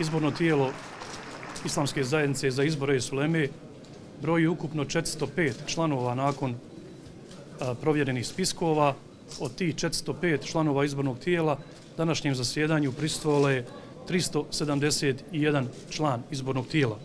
izborno tijelo Islamske zajednice za izbore Suleme broji ukupno 405 članova nakon provjerenih spiskova. Od tih 405 članova izbornog tijela današnjem zasjedanju pristovalo je 371 član izbornog tijela.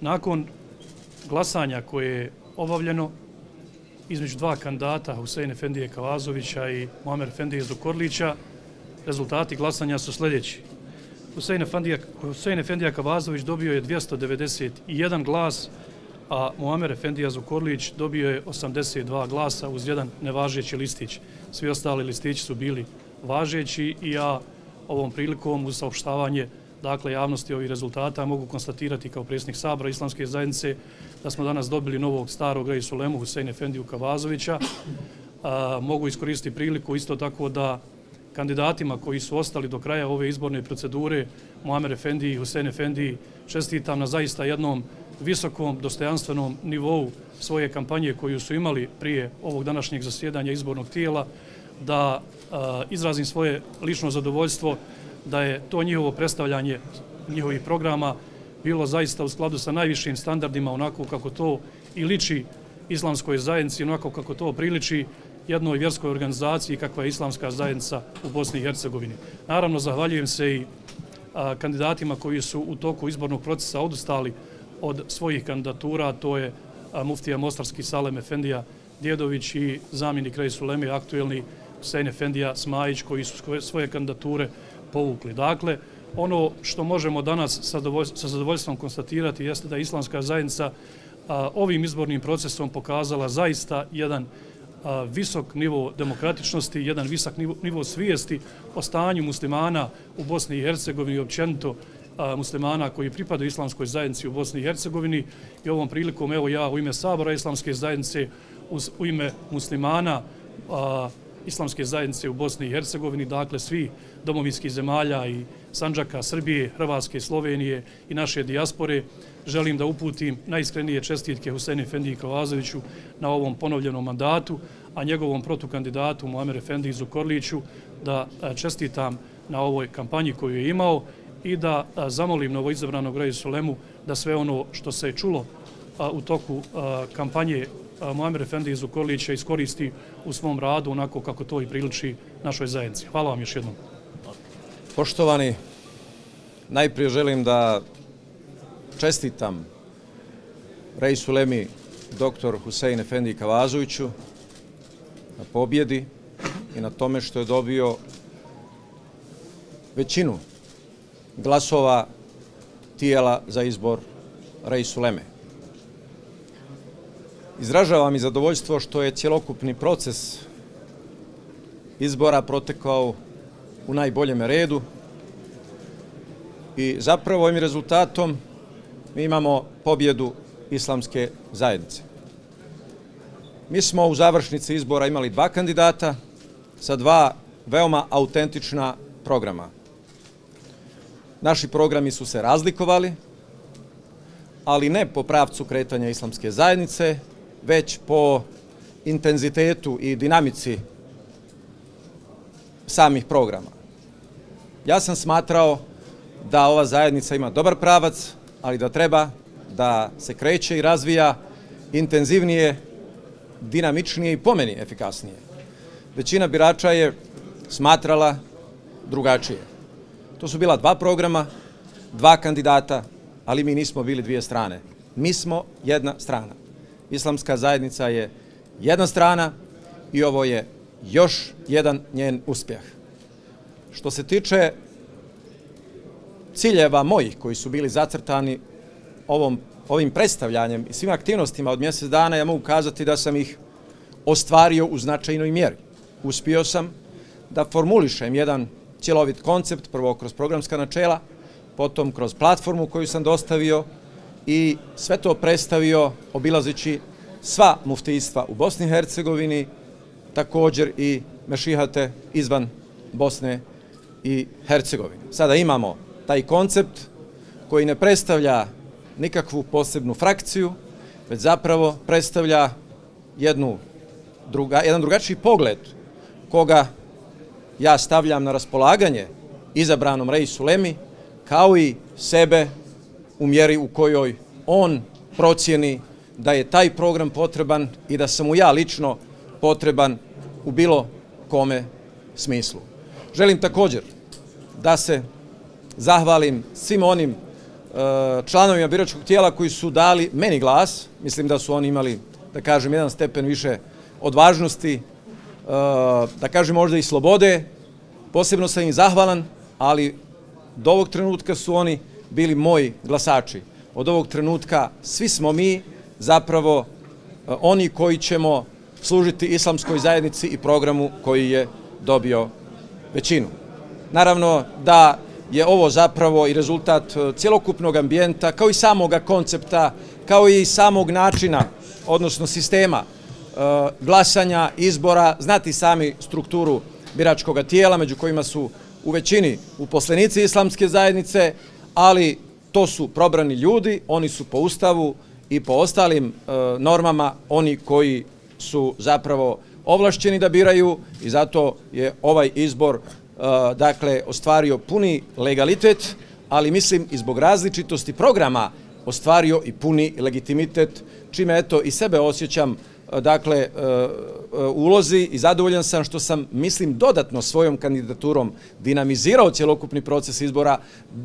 Nakon glasanja koje je obavljeno između dva kandidata, Husein Efendije Kavazovića i Mohamed Efendije Zukorlića, rezultati glasanja su sljedeći. Husein Efendija Kavazović dobio je 291 glas, a Muamer Efendija Zukorlić dobio je 82 glasa uz jedan nevažeći listić. Svi ostali listići su bili važeći i ja ovom prilikom uz saopštavanje dakle, javnosti ovih rezultata mogu konstatirati kao predsjednik Sabra Islamske zajednice da smo danas dobili novog starog Rej Sulemu Husein Efendiju Kavazovića. Mogu iskoristiti priliku isto tako da kandidatima koji su ostali do kraja ove izborne procedure, Muamer Efendi i Husein Efendi, čestitam na zaista jednom visokom, dostojanstvenom nivou svoje kampanje koju su imali prije ovog današnjeg zasjedanja izbornog tijela, da izrazim svoje lično zadovoljstvo da je to njihovo predstavljanje njihovih programa bilo zaista u skladu sa najvišim standardima onako kako to i liči islamskoj zajednici, onako kako to priliči jednoj vjerskoj organizaciji kakva je islamska zajednica u Bosni i Hercegovini. Naravno, zahvaljujem se i kandidatima koji su u toku izbornog procesa odustali od svojih kandidatura, to je muftija Mostarski Salem Efendija Djedović i zamjenik Rej Sulemi, aktuelni Husein Efendija Smajić, koji su svoje kandidature povukli. Dakle, ono što možemo danas sa zadovoljstvom konstatirati jeste da islamska zajednica ovim izbornim procesom pokazala zaista jedan visok nivo demokratičnosti, jedan visok nivo svijesti o stanju muslimana u Bosni i Hercegovini i općenito muslimana koji pripadaju islamskoj zajednici u Bosni i Hercegovini. I ovom prilikom, evo ja u ime Sabora islamske zajednice, u ime muslimana islamske zajednice u Bosni i Hercegovini, dakle svi domovinski zemalja i Sanđaka, Srbije, Hrvatske, Slovenije i naše dijaspore, želim da uputim najiskrenije čestitke Huseni Efendiji Kovazoviću na ovom ponovljenom mandatu, a njegovom protukandidatu Muammer Efendiji Zukorliću da e, čestitam na ovoj kampanji koju je imao i da e, zamolim novoizabranog Reju Sulemu da sve ono što se je čulo e, u toku kampanje Muamir Efendi iz Ukolića iskoristi u svom radu onako kako to i priliči našoj zajednici. Hvala vam još jednom. Poštovani, najprije želim da čestitam Rejsu Sulemi, doktor Husein Efendi Kavazoviću na pobjedi i na tome što je dobio većinu glasova tijela za izbor Rejsu Leme. Izražavam i zadovoljstvo što je cjelokupni proces izbora protekao u najboljem redu i zapravo ovim rezultatom mi imamo pobjedu islamske zajednice. Mi smo u završnici izbora imali dva kandidata sa dva veoma autentična programa. Naši programi su se razlikovali, ali ne po pravcu kretanja islamske zajednice, već po intenzitetu i dinamici samih programa. Ja sam smatrao da ova zajednica ima dobar pravac, ali da treba da se kreće i razvija intenzivnije, dinamičnije i pomeni efikasnije. Većina birača je smatrala drugačije. To su bila dva programa, dva kandidata, ali mi nismo bili dvije strane. Mi smo jedna strana. Islamska zajednica je jedna strana i ovo je još jedan njen uspjeh. Što se tiče ciljeva mojih koji su bili zacrtani ovom, ovim predstavljanjem i svim aktivnostima od mjesec dana, ja mogu kazati da sam ih ostvario u značajnoj mjeri. Uspio sam da formulišem jedan cjelovit koncept, prvo kroz programska načela, potom kroz platformu koju sam dostavio i sve to predstavio obilazeći sva muftijstva u Bosni i Hercegovini, također i mešihate izvan Bosne i Hercegovine. Sada imamo taj koncept koji ne predstavlja nikakvu posebnu frakciju, već zapravo predstavlja jednu druga, jedan drugačiji pogled koga ja stavljam na raspolaganje izabranom Rejsu Lemi, kao i sebe u mjeri u kojoj on procijeni da je taj program potreban i da sam mu ja lično potreban u bilo kome smislu. Želim također da se zahvalim svim onim e, članovima biračkog tijela koji su dali meni glas. Mislim da su oni imali, da kažem, jedan stepen više odvažnosti, e, da kažem možda i slobode. Posebno sam im zahvalan, ali do ovog trenutka su oni bili moji glasači. Od ovog trenutka svi smo mi zapravo e, oni koji ćemo služiti islamskoj zajednici i programu koji je dobio većinu. Naravno da je ovo zapravo i rezultat e, cjelokupnog ambijenta, kao i samoga koncepta, kao i samog načina, odnosno sistema e, glasanja, izbora, znati sami strukturu biračkog tijela, među kojima su u većini uposlenici islamske zajednice, ali to su probrani ljudi, oni su po ustavu i po ostalim e, normama oni koji su zapravo ovlašćeni da biraju i zato je ovaj izbor e, dakle ostvario puni legalitet, ali mislim i zbog različitosti programa ostvario i puni legitimitet, čime eto i sebe osjećam dakle, e, e, ulozi i zadovoljan sam što sam, mislim, dodatno svojom kandidaturom dinamizirao cjelokupni proces izbora,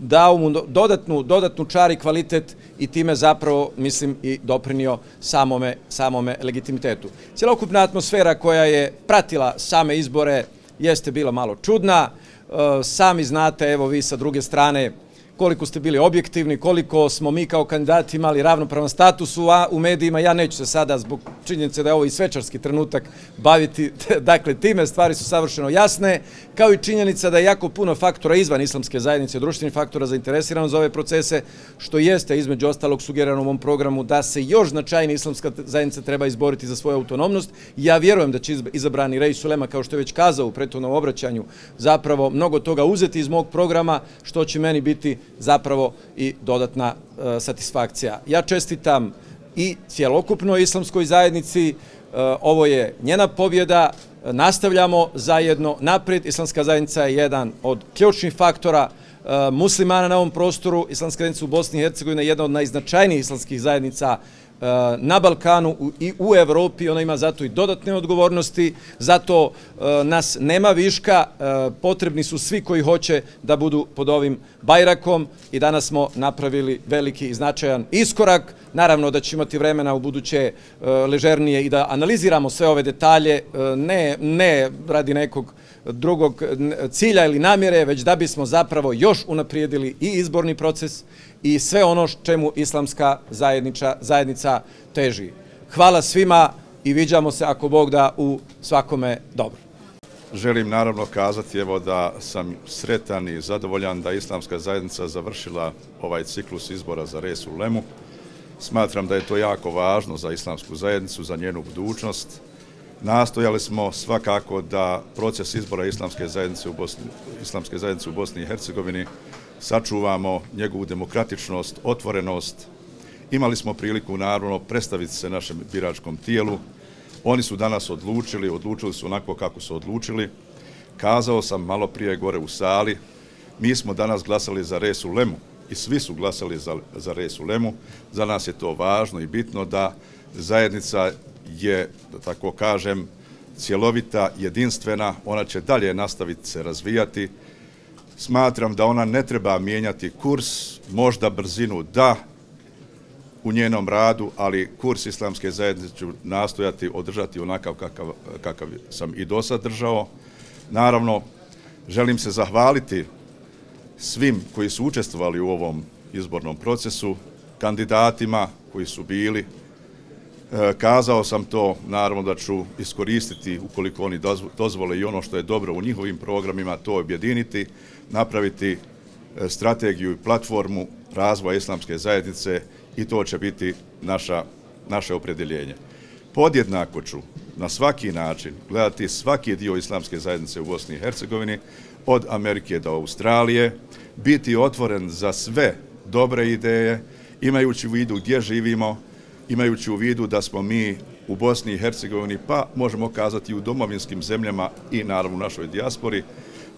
dao mu dodatnu, dodatnu čar i kvalitet i time zapravo, mislim, i doprinio samome, samome legitimitetu. Cjelokupna atmosfera koja je pratila same izbore jeste bila malo čudna. E, sami znate, evo vi sa druge strane, koliko ste bili objektivni, koliko smo mi kao kandidati imali ravnopravan status u, u medijima. Ja neću se sada zbog činjenice da je ovo i svečarski trenutak baviti, dakle, time stvari su savršeno jasne, kao i činjenica da je jako puno faktora izvan islamske zajednice, društvenih faktora zainteresirano za ove procese, što jeste između ostalog sugerano u ovom programu da se još značajni islamska zajednica treba izboriti za svoju autonomnost. Ja vjerujem da će izabrani Rej Sulema, kao što je već kazao u prethodnom obraćanju, zapravo mnogo toga uzeti iz mog programa, što će meni biti zapravo i dodatna e, satisfakcija. Ja čestitam i cjelokupnoj islamskoj zajednici, e, ovo je njena pobjeda, nastavljamo zajedno naprijed, islamska zajednica je jedan od ključnih faktora e, muslimana na ovom prostoru, islamska zajednica u Bosni i Hercegovini je jedna od najznačajnijih islamskih zajednica Eh, na Balkanu i u Evropi, ona ima zato i dodatne odgovornosti, zato eh, nas nema viška, eh, potrebni su svi koji hoće da budu pod ovim bajrakom i danas smo napravili veliki i značajan iskorak. Naravno da ćemo imati vremena u buduće ležernije i da analiziramo sve ove detalje, ne, ne radi nekog drugog cilja ili namjere, već da bismo zapravo još unaprijedili i izborni proces i sve ono čemu islamska zajednica teži. Hvala svima i viđamo se ako Bog da u svakome dobro. Želim naravno kazati evo da sam sretan i zadovoljan da islamska zajednica završila ovaj ciklus izbora za res u Lemu. Smatram da je to jako važno za islamsku zajednicu, za njenu budućnost. Nastojali smo svakako da proces izbora islamske zajednice u Bosni, islamske zajednice u Bosni i Hercegovini sačuvamo njegovu demokratičnost, otvorenost. Imali smo priliku, naravno, predstaviti se našem biračkom tijelu. Oni su danas odlučili, odlučili su onako kako su odlučili. Kazao sam malo prije gore u sali, mi smo danas glasali za Resu Lemu i svi su glasali za, za Resu Lemu. Za nas je to važno i bitno da zajednica je, da tako kažem, cjelovita, jedinstvena, ona će dalje nastaviti se razvijati, smatram da ona ne treba mijenjati kurs, možda brzinu da u njenom radu, ali kurs islamske zajednice ću nastojati održati onakav kakav, kakav sam i do sad držao. Naravno, želim se zahvaliti svim koji su učestvovali u ovom izbornom procesu, kandidatima koji su bili. E, kazao sam to, naravno da ću iskoristiti ukoliko oni dozvole i ono što je dobro u njihovim programima, to objediniti napraviti e, strategiju i platformu razvoja islamske zajednice i to će biti naša, naše opredeljenje. Podjednako ću na svaki način gledati svaki dio islamske zajednice u Bosni i Hercegovini, od Amerike do Australije, biti otvoren za sve dobre ideje, imajući u vidu gdje živimo, imajući u vidu da smo mi u Bosni i Hercegovini, pa možemo kazati u domovinskim zemljama i naravno u našoj dijaspori,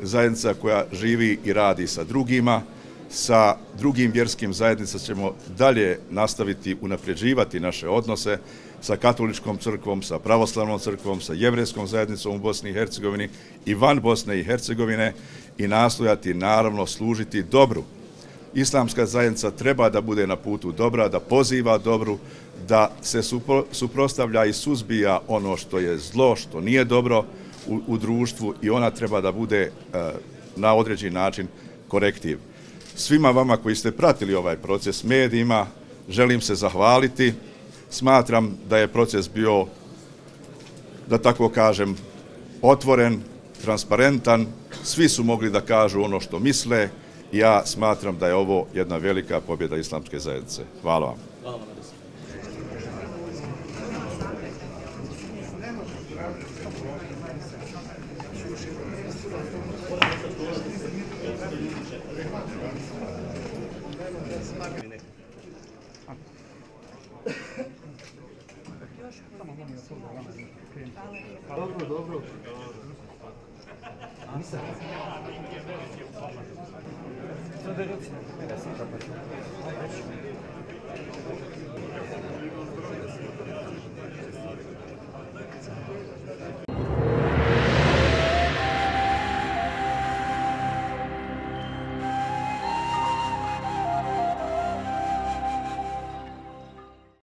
zajednica koja živi i radi sa drugima, sa drugim vjerskim zajednicama ćemo dalje nastaviti unapređivati naše odnose sa katoličkom crkvom, sa pravoslavnom crkvom, sa jevreskom zajednicom u Bosni i Hercegovini i van Bosne i Hercegovine i nastojati naravno služiti dobru. Islamska zajednica treba da bude na putu dobra, da poziva dobru, da se suprostavlja i suzbija ono što je zlo, što nije dobro u, u društvu i ona treba da bude e, na određen način korektiv. Svima vama koji ste pratili ovaj proces medijima, želim se zahvaliti. Smatram da je proces bio, da tako kažem, otvoren, transparentan. Svi su mogli da kažu ono što misle. Ja smatram da je ovo jedna velika pobjeda islamske zajednice. Hvala vam. Hvala vam. Dobro, dobro. Nisam. Sad